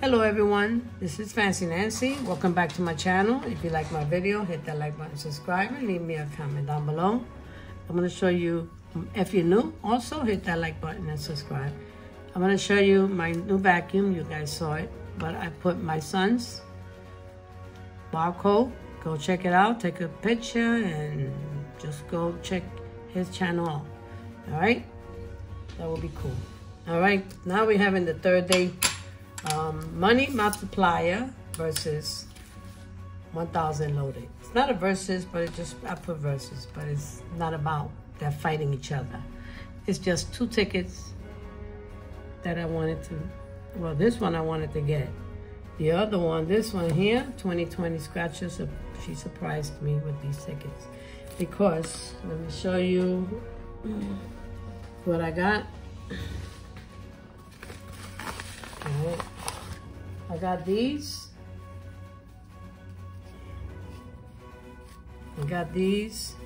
Hello everyone, this is Fancy Nancy. Welcome back to my channel. If you like my video, hit that like button, subscribe, and leave me a comment down below. I'm going to show you, if you're new, also hit that like button and subscribe. I'm going to show you my new vacuum. You guys saw it, but I put my son's barcode. Go check it out, take a picture, and just go check his channel out. All right? That will be cool. All right, now we're having the third day um, money multiplier versus 1,000 loaded. It's not a versus, but it just, I put versus, but it's not about they're fighting each other. It's just two tickets that I wanted to, well, this one I wanted to get. The other one, this one here, 2020 Scratchers, she surprised me with these tickets. Because, let me show you what I got. I got these. I got these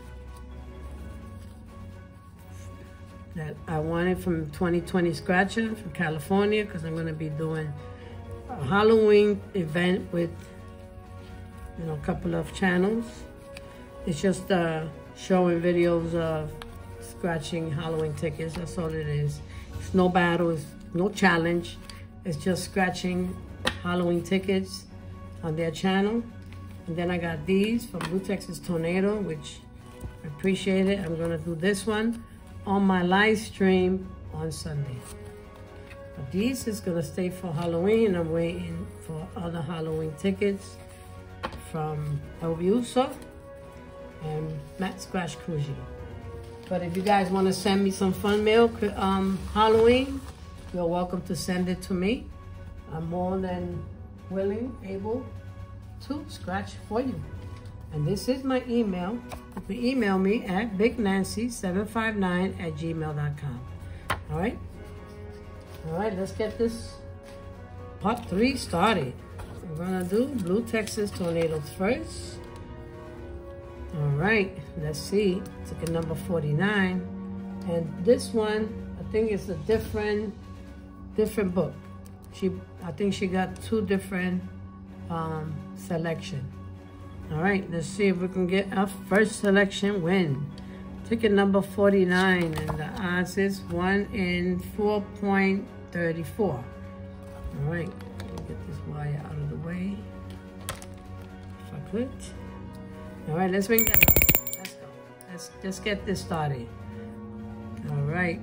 that I wanted from 2020 Scratcher from California because I'm going to be doing a Halloween event with you know a couple of channels. It's just uh, showing videos of scratching Halloween tickets. That's all it is. It's no battle. No challenge. It's just scratching Halloween tickets on their channel. And then I got these from Blue Texas Tornado, which I appreciate it. I'm gonna do this one on my live stream on Sunday. But these is gonna stay for Halloween. I'm waiting for other Halloween tickets from El and Matt Scratch Cruzy. But if you guys wanna send me some fun mail um, Halloween, you're welcome to send it to me. I'm more than willing, able to scratch for you. And this is my email. You can email me at bignancy759 at gmail.com. All right? All right, let's get this part three started. We're gonna do Blue Texas Tornadoes first. All right, let's see. Ticket number 49. And this one, I think it's a different, different book. She, I think she got two different um, selection. All right, let's see if we can get our first selection win. Ticket number 49, and the odds is 1 in 4.34. All right, get this wire out of the way. If I could. All right, let's bring that up. Let's go. Let's just get this started. All right,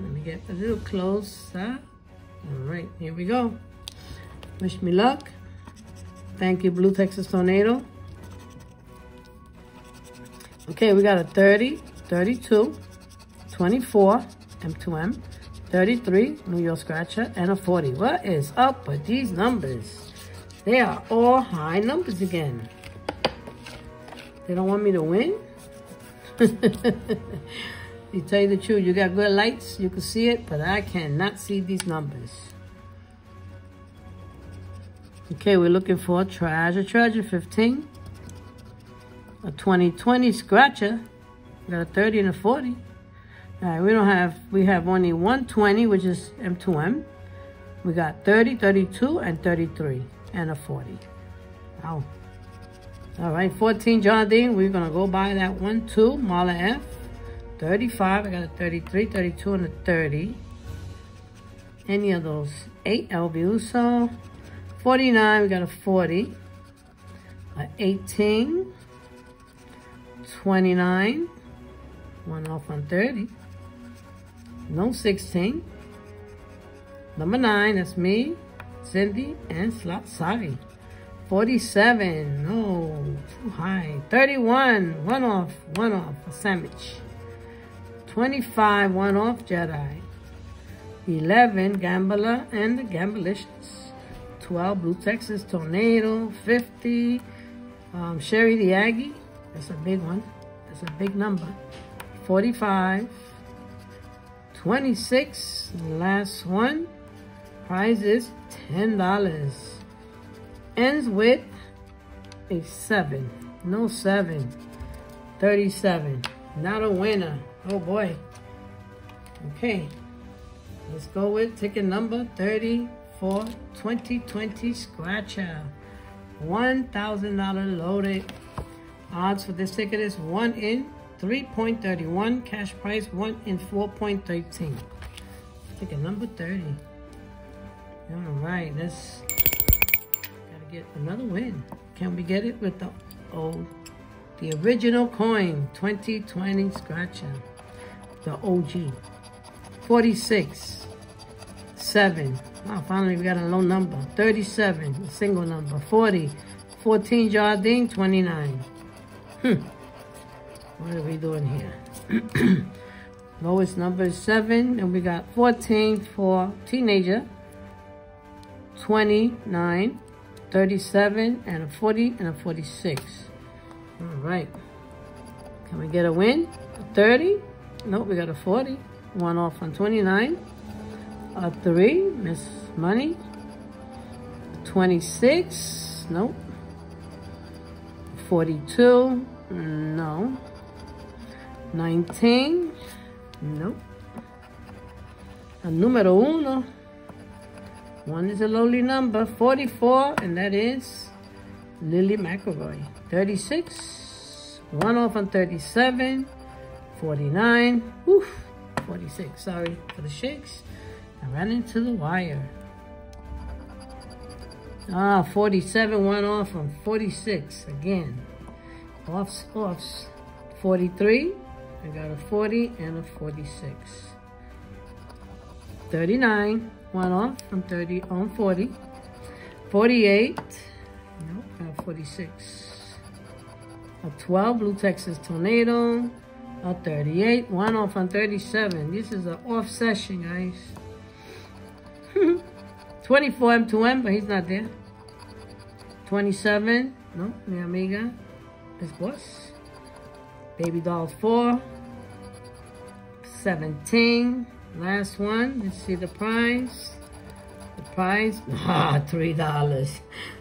let me get a little closer. All right, here we go. Wish me luck. Thank you, Blue Texas Tornado. Okay, we got a 30, 32, 24, M2M, 33, New York Scratcher, and a 40. What is up with these numbers? They are all high numbers again. They don't want me to win? You tell you the truth, you got good lights, you can see it, but I cannot see these numbers. Okay, we're looking for a treasure, treasure 15. A 2020 scratcher. We got a 30 and a 40. All right, we don't have, we have only 120, which is M2M. We got 30, 32, and 33, and a 40. Wow. All right, 14 John Dean. We're going to go by that one, two, Marla F. 35, I got a 33, 32, and a 30. Any of those. 8 El Viuso. 49, we got a 40. A 18. 29. One off on 30. No 16. Number 9, that's me, Cindy, and Slot Sorry. 47, no, too high. 31, one off, one off, a sandwich. 25 one off Jedi. 11 Gambler and the Gamblicious. 12 Blue Texas Tornado. 50 um, Sherry the Aggie. That's a big one. That's a big number. 45. 26. Last one. Prize is $10. Ends with a 7. No 7. 37. Not a winner. Oh boy. Okay. Let's go with ticket number 34 2020 Scratcher. $1,000 loaded. Odds for this ticket is 1 in 3.31. Cash price 1 in 4.13. Ticket number 30. All right, let's get another win. Can we get it with the old, the original coin 2020 Scratcher, the OG. 46, 7. Oh, finally we got a low number. 37, single number. 40, 14 Jardine, 29. Hmm. What are we doing here? Lowest number is 7, and we got 14 for teenager, 29, 37, and a 40, and a 46. All right. Can we get a win? 30? Nope, we got a 40. One off on 29. A 3, miss money. 26, nope. 42, no. 19, nope. A numero uno. One is a lowly number, 44, and that is Lily McElroy. 36, one off on 37, 49, woof, 46, sorry for the shakes. I ran into the wire. Ah, 47, one off on 46, again. Offs, offs, 43, I got a 40 and a 46. 39, one off from 30 on 40. 48, nope, got uh, 46. A 12, Blue Texas Tornado. A 38, one off on 37. This is an off session, guys. 24 M2M, but he's not there. 27, no, mi amiga, this boss. Baby Dolls 4. 17. Last one. Let's see the price. The price. Ah, three dollars.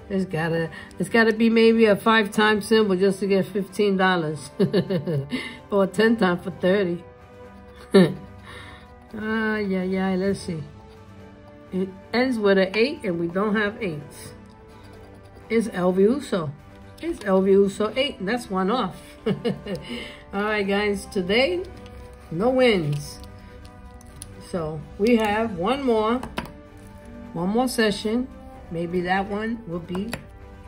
It's gotta it's gotta be maybe a five time symbol just to get fifteen dollars. or ten times for thirty. ah yeah yeah, let's see. It ends with an eight and we don't have eights. It's El Viuso. It's El Viuso 8. That's one off. All right, guys. Today, no wins. So we have one more, one more session. Maybe that one will be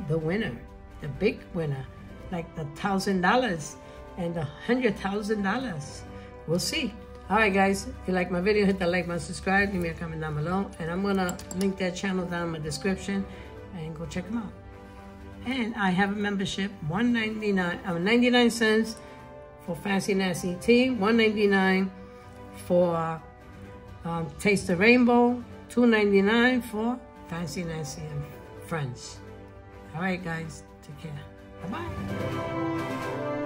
the winner, the big winner, like the thousand dollars and the hundred thousand dollars. We'll see. All right, guys. If you like my video, hit the like button, subscribe, leave me a comment down below, and I'm gonna link that channel down in my description, and go check them out. And I have a membership, 199 uh, 99 cents for Fancy Nancy Tea, 199 for um, Taste the Rainbow, 299 for Fancy Nancy and Friends. All right, guys, take care. Bye-bye.